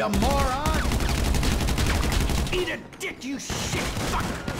You moron! Eat a dick, you shit fucker!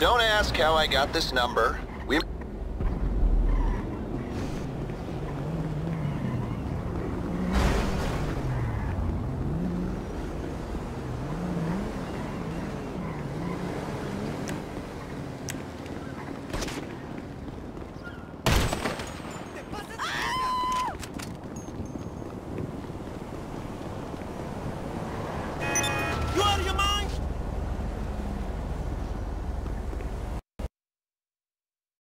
Don't ask how I got this number.